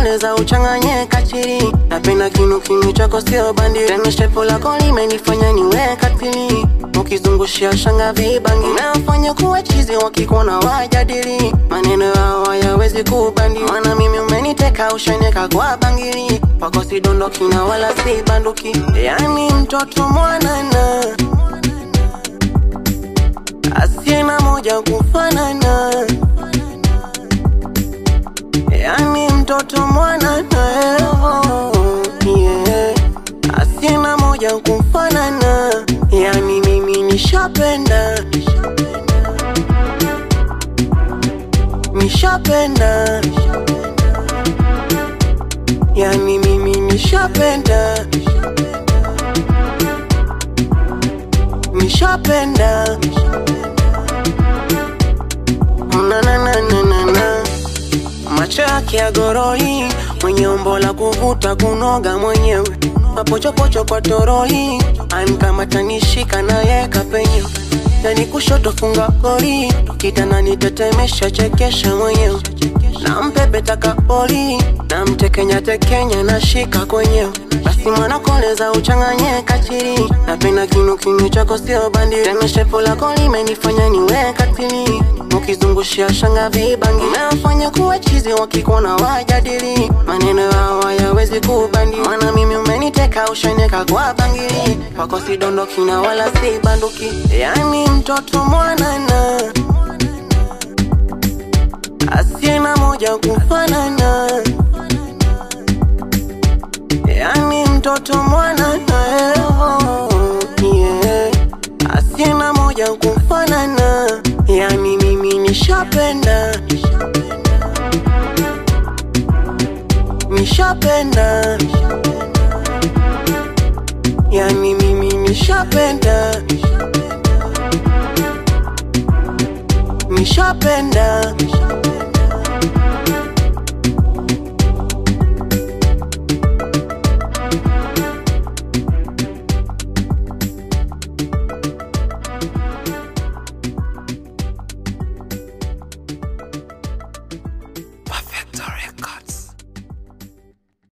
Koleza uchanganye kachiri, napenda kinu kinu chako sio bandi. Tena shepo lako limenifanya niwe katili, ukizungushia shanga vibangi, nafanya kuwa chizi, wakikuona wajadili. Maneno yao hayawezi kubandi, maana mimi umeniteka ushaneka kwa bangili, kwako sidondoki na wala si banduki, yani mtoto mwanana. Asiye na moja kufanana, yani mwana mwanana yeah. Asina na moja kufanana, yani mimi nishapenda, nishapenda, yani mimi nishapenda, nishapenda macho yake ya goroi, mwenye umbo la kuvuta kunoga mwenyewe, mapochopocho kwa toroli, ankamatanishika naye na yeka penye yani kushoto funga goli, kitana nitetemesha chekesha mwenyewe, na mpepetaka oli na mtekenya tekenya nashika kwenyewe basi mwana koleza uchanganye kachiri, napenda kinu kinu chako sio bandi, temeshepo shepo lako limenifanya niwe katili, ukizungushia shanga vibangi, umewafanya kuwa chizi, wakikuona wajadili, maneno yao hayawezi kubandi, Mana mimi umeniteka ushaneka kwa bangili, kwako sidondoki na wala sibanduki, yani mtoto mwanana. Asiye na moja kufanana mtoto mwanana yeah. asina na moja kufanana, yani mimi nishapenda, nishapenda, yani mimi nishapenda, nishapenda